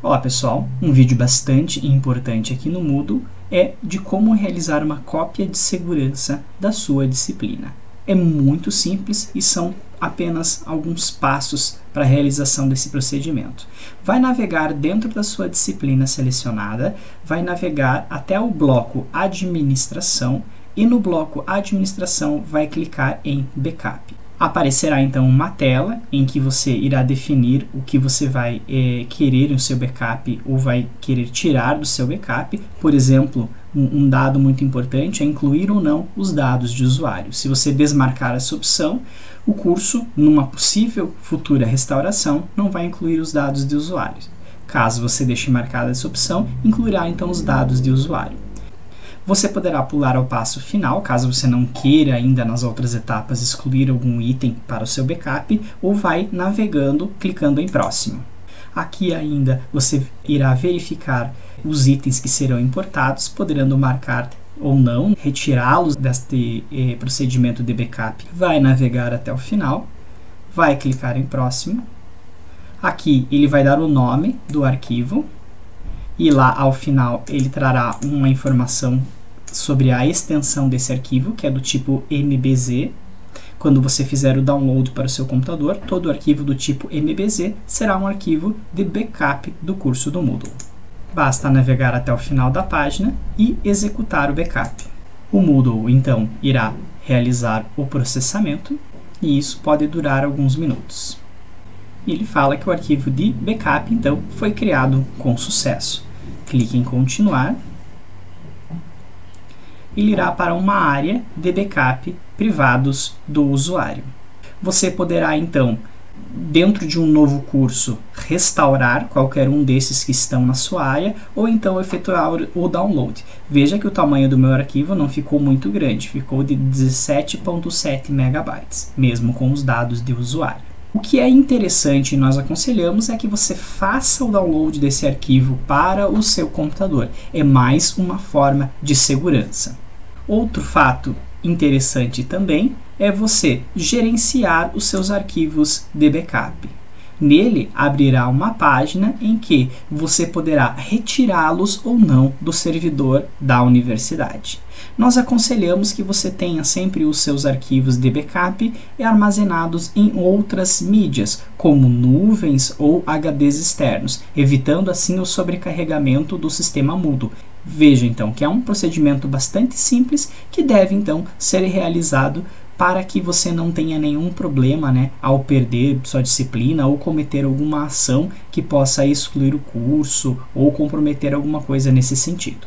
Olá pessoal, um vídeo bastante importante aqui no Moodle é de como realizar uma cópia de segurança da sua disciplina. É muito simples e são apenas alguns passos para a realização desse procedimento. Vai navegar dentro da sua disciplina selecionada, vai navegar até o bloco Administração e no bloco Administração vai clicar em Backup. Aparecerá então uma tela em que você irá definir o que você vai é, querer no seu backup ou vai querer tirar do seu backup. Por exemplo, um, um, dado muito importante é incluir ou não os dados de usuário. Se você desmarcar essa opção, o curso, numa possível futura restauração, não vai incluir os dados de usuário. Caso você deixe marcada essa opção, incluirá então os dados de usuário. Você poderá pular ao passo final, caso você não queira ainda nas outras etapas excluir algum item para o seu backup, ou vai navegando, clicando em próximo. Aqui ainda você irá verificar os itens que serão importados, podendo marcar ou não, retirá-los deste eh, procedimento de backup. Vai navegar até o final, vai clicar em próximo. Aqui ele vai dar o nome do arquivo e lá ao final ele trará uma informação sobre a extensão desse arquivo, que é do tipo MBZ. Quando você fizer o download para o seu computador, todo arquivo do tipo MBZ será um arquivo de backup do curso do Moodle. Basta navegar até o final da página e executar o backup. O Moodle, então, irá realizar o processamento e isso pode durar alguns minutos. Ele fala que o arquivo de backup, então, foi criado com sucesso. Clique em continuar ele irá para uma área de backup privados do usuário. Você poderá então, dentro de um novo curso, restaurar qualquer um desses que estão na sua área ou então efetuar o download. Veja que o tamanho do meu arquivo não ficou muito grande, ficou de 17.7 megabytes, mesmo com os dados de usuário. O que é interessante e nós aconselhamos é que você faça o download desse arquivo para o seu computador. É mais uma forma de segurança. Outro fato interessante também é você gerenciar os seus arquivos de backup. Nele abrirá uma página em que você poderá retirá-los ou não do servidor da universidade. Nós aconselhamos que você tenha sempre os seus arquivos de backup armazenados em outras mídias, como nuvens ou HDs externos, evitando assim o sobrecarregamento do sistema Moodle Veja então que é um procedimento bastante simples que deve então ser realizado para que você não tenha nenhum problema né, ao perder sua disciplina ou cometer alguma ação que possa excluir o curso ou comprometer alguma coisa nesse sentido.